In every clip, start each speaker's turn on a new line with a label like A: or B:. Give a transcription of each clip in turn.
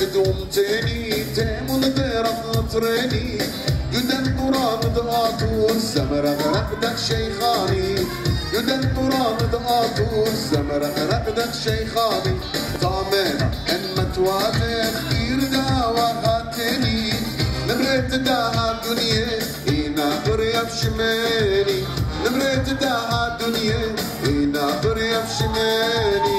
A: تدوم تاني تامن ديرك تراني جدن قران دقاتو الزمرة غرقدك شيخاني جدن قران دقاتو الزمرة غرقدك شيخاني طامنا ان متواتر كتير دعوة خاتني نمرت دعا الدنيا هنا بريا بشمالي نمرت دعا الدنيا هنا بريا بشمالي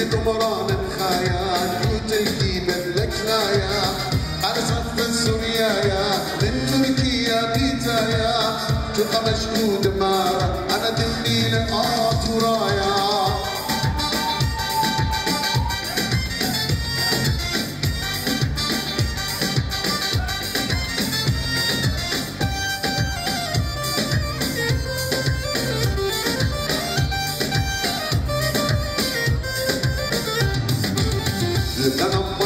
A: زيد مران الخيال وتجيب لك لايا على صف السوريايا من تركيا بيتايا. تبقى مشهود مارا أنا دني لقاطرايا لما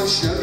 A: ocean.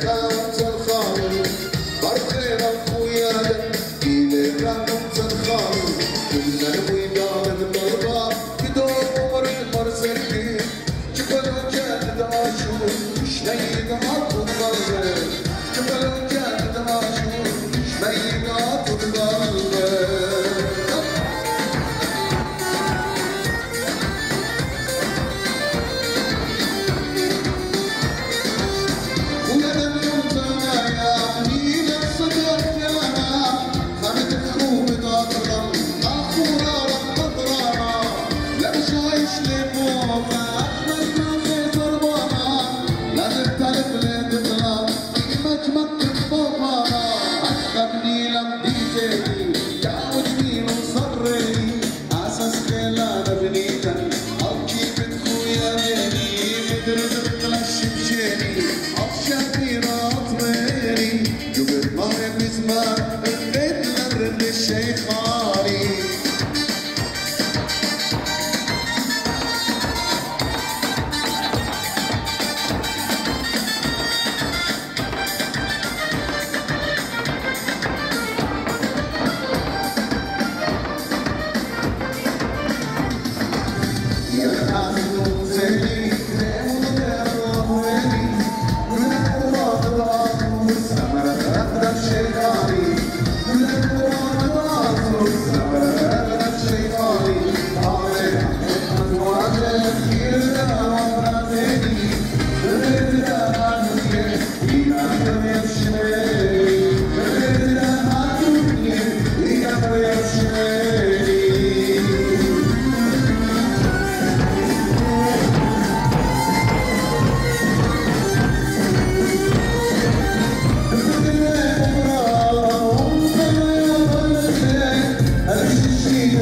A: cada الشيخاني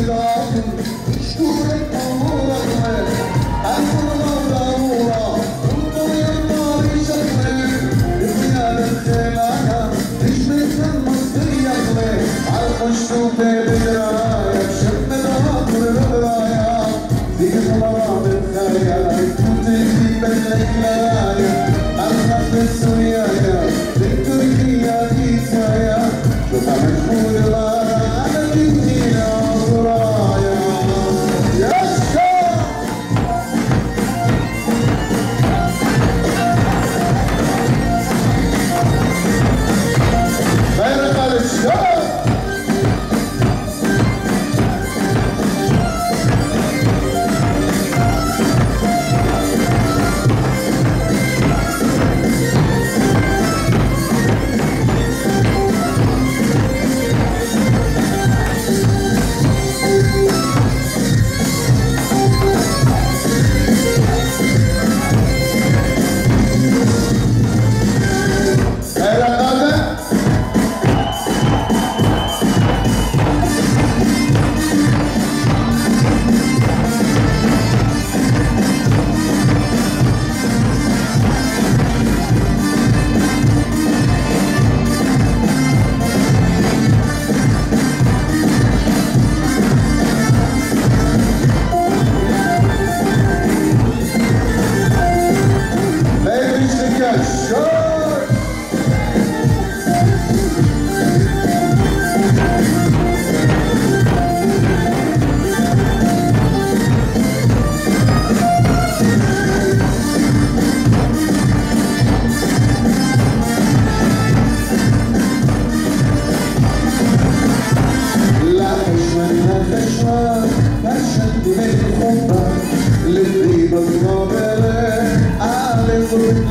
A: Thank you.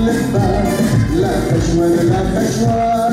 A: le pas, la joie de la joie,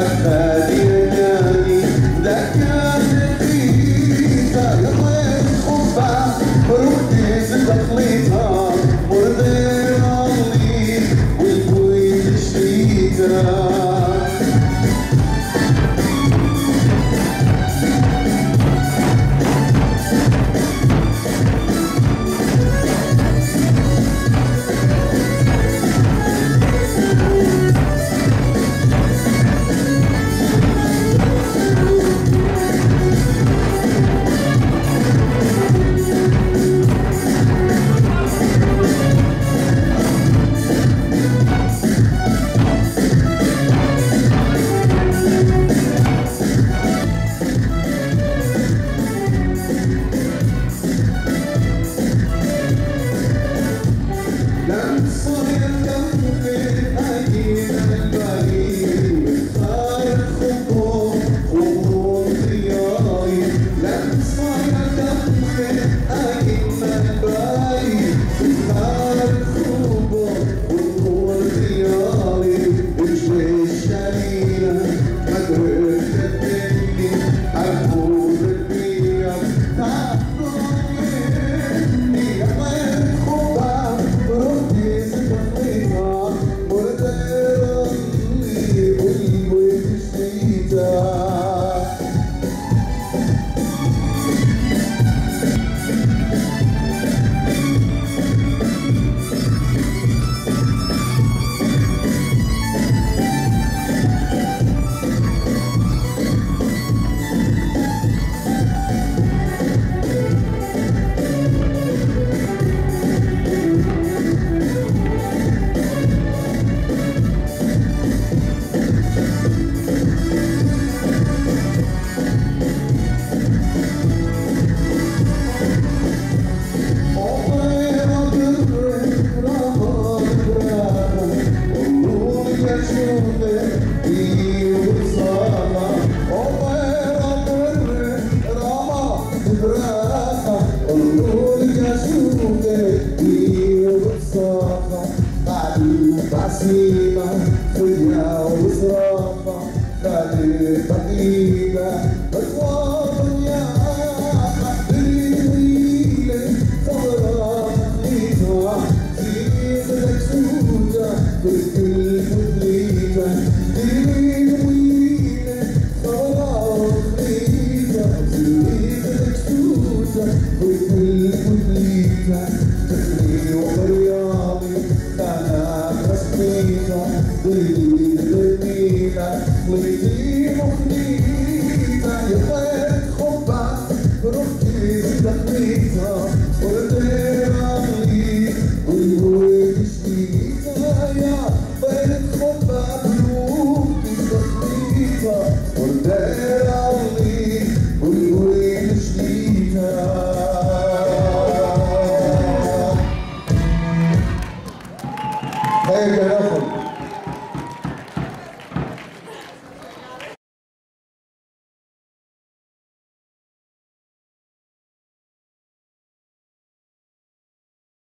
A: Okay.